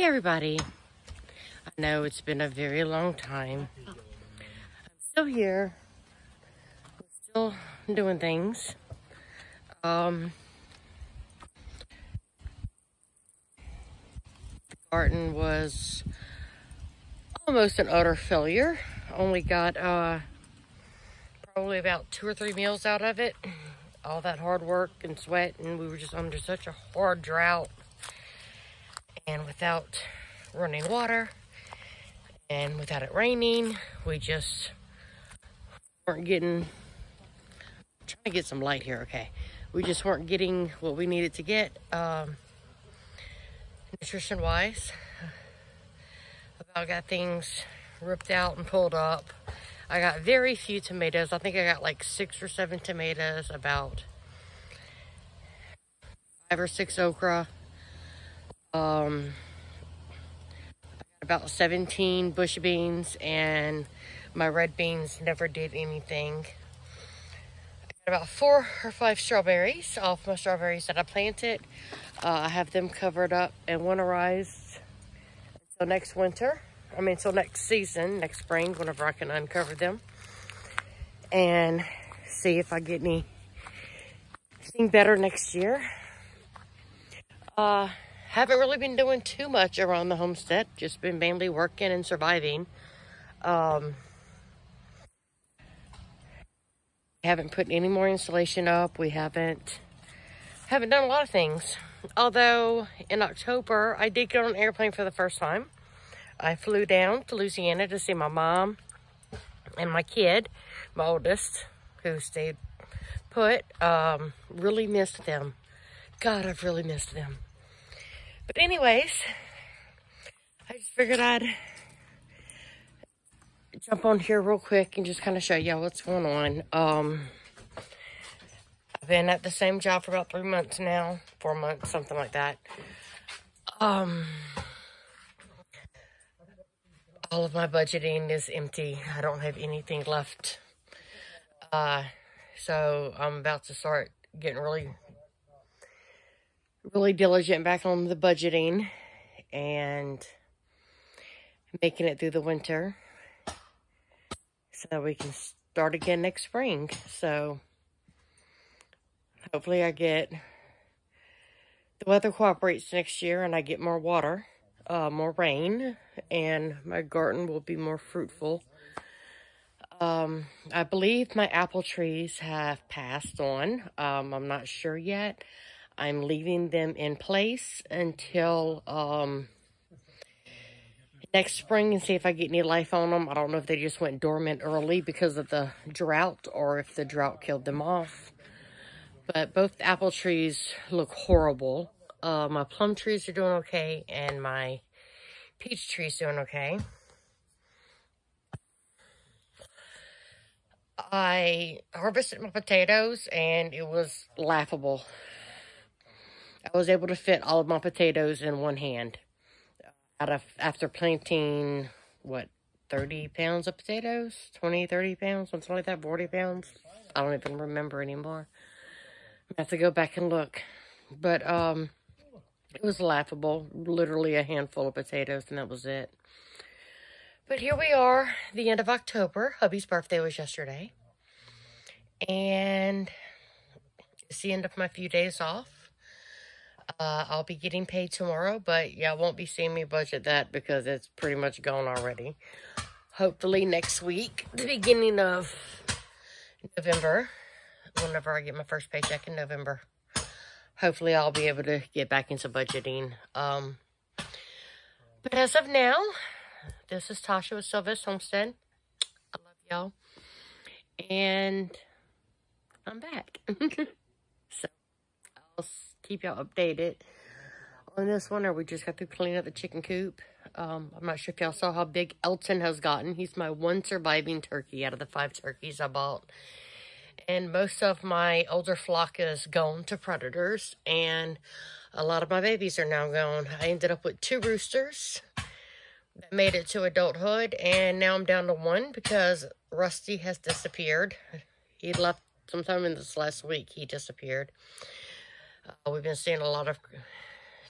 Hey everybody. I know it's been a very long time. I'm still here. Still doing things. Um the garden was almost an utter failure. Only got uh probably about two or three meals out of it. All that hard work and sweat and we were just under such a hard drought and without running water and without it raining, we just weren't getting, trying to get some light here, okay. We just weren't getting what we needed to get, um, nutrition-wise. About got things ripped out and pulled up. I got very few tomatoes. I think I got like six or seven tomatoes, about five or six okra, um, about 17 bush beans and my red beans never did anything. I got about four or five strawberries off my strawberries that I planted. Uh, I have them covered up and winterized until next winter. I mean, until next season, next spring, whenever I can uncover them. And see if I get any anything better next year. Uh, haven't really been doing too much around the homestead. Just been mainly working and surviving. Um, haven't put any more insulation up. We haven't haven't done a lot of things. Although in October, I did get on an airplane for the first time. I flew down to Louisiana to see my mom and my kid, my oldest, who stayed put. Um, really missed them. God, I've really missed them. But anyways, I just figured I'd jump on here real quick and just kind of show y'all what's going on. Um, I've been at the same job for about three months now, four months, something like that. Um, all of my budgeting is empty. I don't have anything left. Uh, so I'm about to start getting really really diligent back on the budgeting and making it through the winter so we can start again next spring. So hopefully I get the weather cooperates next year and I get more water, uh, more rain, and my garden will be more fruitful. Um, I believe my apple trees have passed on. Um, I'm not sure yet. I'm leaving them in place until um, next spring and see if I get any life on them. I don't know if they just went dormant early because of the drought or if the drought killed them off. But both apple trees look horrible. Uh, my plum trees are doing okay and my peach trees doing okay. I harvested my potatoes and it was laughable. I was able to fit all of my potatoes in one hand. Out of after planting what 30 pounds of potatoes, 20, 30 pounds, something like that, 40 pounds. I don't even remember anymore. I have to go back and look. But um it was laughable. Literally a handful of potatoes and that was it. But here we are, the end of October. Hubby's birthday was yesterday. And it's the end of my few days off. Uh, I'll be getting paid tomorrow, but y'all won't be seeing me budget that because it's pretty much gone already. Hopefully next week, the beginning of November, whenever I get my first paycheck in November, hopefully I'll be able to get back into budgeting. Um, but as of now, this is Tasha with Sylvest Homestead. I love y'all. And I'm back. keep y'all updated on this one, or we just got to clean up the chicken coop. Um, I'm not sure if y'all saw how big Elton has gotten. He's my one surviving turkey out of the five turkeys I bought. And most of my older flock is gone to predators, and a lot of my babies are now gone. I ended up with two roosters that made it to adulthood, and now I'm down to one because Rusty has disappeared. He left sometime in this last week. He disappeared. Uh, we've been seeing a lot of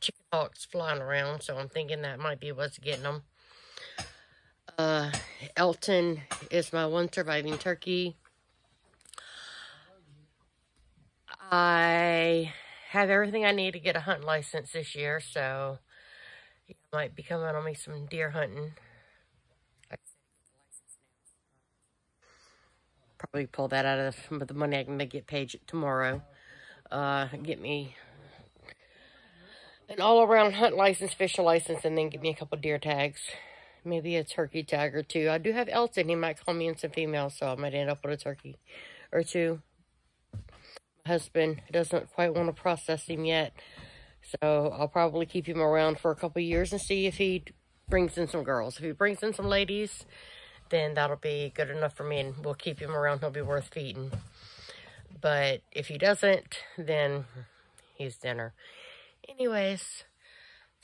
chicken hawks flying around, so I'm thinking that might be what's getting them. Uh, Elton is my one surviving turkey. I have everything I need to get a hunt license this year, so I might be coming on me some deer hunting. Probably pull that out of some of the money I can get paid tomorrow. Uh, get me an all-around hunt license, fishing license, and then give me a couple deer tags. Maybe a turkey tag or two. I do have Elton. He might call me in some females, so I might end up with a turkey or two. My husband doesn't quite want to process him yet, so I'll probably keep him around for a couple years and see if he brings in some girls. If he brings in some ladies, then that'll be good enough for me, and we'll keep him around. He'll be worth feeding. But if he doesn't, then he's dinner. Anyways,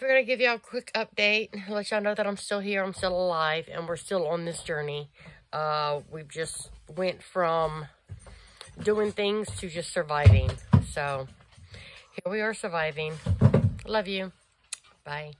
we're going to give y'all a quick update, let y'all know that I'm still here, I'm still alive, and we're still on this journey. Uh, we've just went from doing things to just surviving. So, here we are surviving. Love you. Bye.